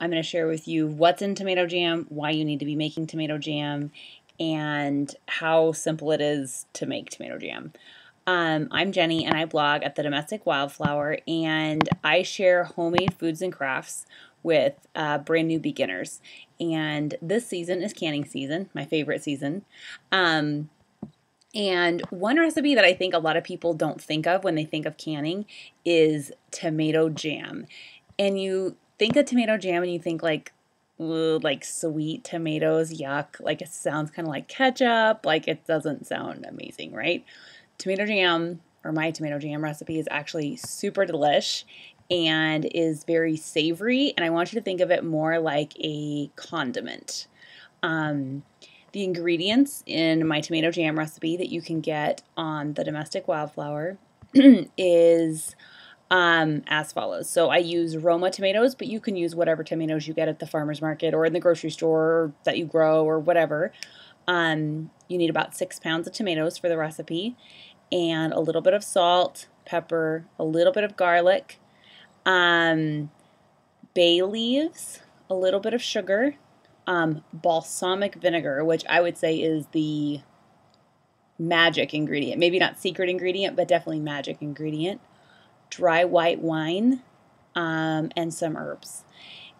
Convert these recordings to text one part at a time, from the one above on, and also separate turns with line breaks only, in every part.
I'm going to share with you what's in tomato jam, why you need to be making tomato jam, and how simple it is to make tomato jam. Um, I'm Jenny and I blog at the Domestic Wildflower and I share homemade foods and crafts with uh, brand new beginners. And this season is canning season, my favorite season. Um, and one recipe that I think a lot of people don't think of when they think of canning is tomato jam. And you think of tomato jam and you think like like sweet tomatoes, yuck. Like it sounds kind of like ketchup. Like it doesn't sound amazing, right? Tomato jam or my tomato jam recipe is actually super delish and is very savory. And I want you to think of it more like a condiment. Um, the ingredients in my tomato jam recipe that you can get on the domestic wildflower is um, as follows. So I use Roma tomatoes, but you can use whatever tomatoes you get at the farmer's market or in the grocery store that you grow or whatever. Um, you need about six pounds of tomatoes for the recipe and a little bit of salt, pepper, a little bit of garlic, um, bay leaves, a little bit of sugar, um, balsamic vinegar, which I would say is the magic ingredient. Maybe not secret ingredient, but definitely magic ingredient dry white wine, um, and some herbs.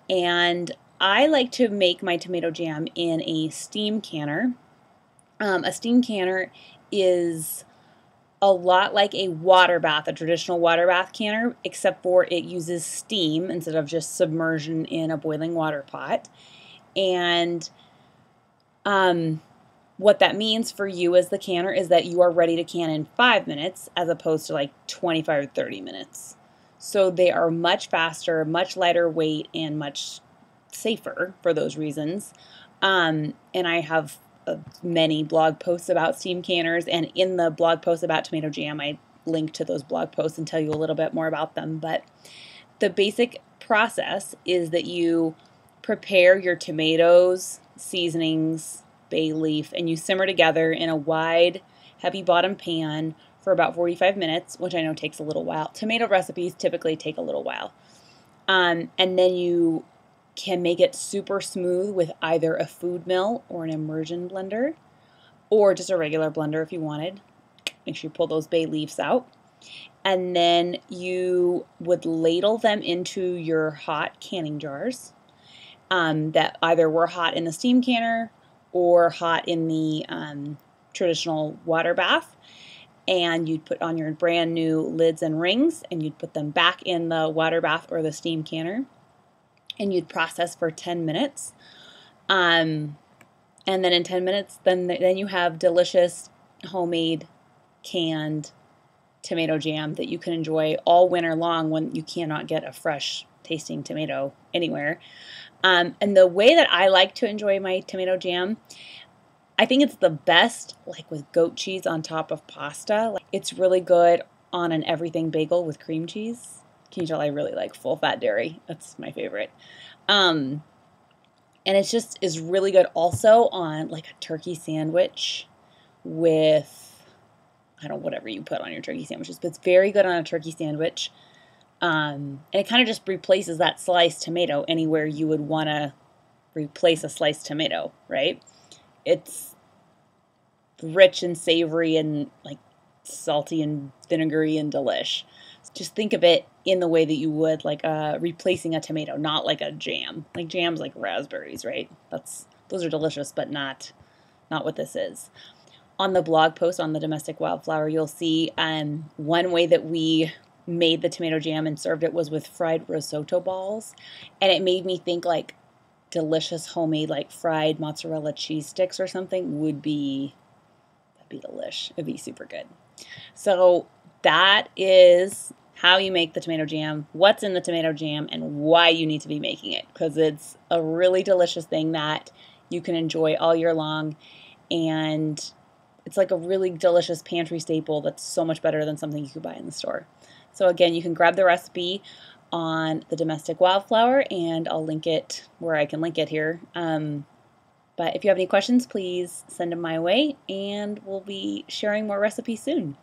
And I like to make my tomato jam in a steam canner. Um, a steam canner is a lot like a water bath, a traditional water bath canner, except for it uses steam instead of just submersion in a boiling water pot. And um, what that means for you as the canner is that you are ready to can in five minutes as opposed to like 25 or 30 minutes. So they are much faster, much lighter weight, and much safer for those reasons. Um, and I have uh, many blog posts about steam canners, and in the blog post about tomato jam, I link to those blog posts and tell you a little bit more about them. But the basic process is that you prepare your tomatoes, seasonings, bay leaf, and you simmer together in a wide, heavy bottom pan for about 45 minutes, which I know takes a little while. Tomato recipes typically take a little while. Um, and then you can make it super smooth with either a food mill or an immersion blender, or just a regular blender if you wanted. Make sure you pull those bay leaves out. And then you would ladle them into your hot canning jars um, that either were hot in the steam canner or hot in the um, traditional water bath. And you'd put on your brand new lids and rings, and you'd put them back in the water bath or the steam canner, and you'd process for 10 minutes. Um, and then in 10 minutes, then then you have delicious homemade canned tomato jam that you can enjoy all winter long when you cannot get a fresh tasting tomato anywhere. Um, and the way that I like to enjoy my tomato jam, I think it's the best like with goat cheese on top of pasta. Like, it's really good on an everything bagel with cream cheese. Can you tell I really like full fat dairy? That's my favorite. Um, and it's just is really good also on like a turkey sandwich with I don't know whatever you put on your turkey sandwiches, but it's very good on a turkey sandwich um, and it kind of just replaces that sliced tomato anywhere you would want to replace a sliced tomato, right? It's rich and savory and like salty and vinegary and delish. Just think of it in the way that you would like uh, replacing a tomato, not like a jam. Like jams like raspberries, right? That's those are delicious, but not not what this is. On the blog post on the domestic wildflower, you'll see um, one way that we made the tomato jam and served it was with fried risotto balls. And it made me think like delicious homemade like fried mozzarella cheese sticks or something would be that'd be delish. It'd be super good. So that is how you make the tomato jam, what's in the tomato jam, and why you need to be making it because it's a really delicious thing that you can enjoy all year long and it's like a really delicious pantry staple that's so much better than something you could buy in the store. So again, you can grab the recipe on the domestic wildflower and I'll link it where I can link it here. Um, but if you have any questions, please send them my way and we'll be sharing more recipes soon.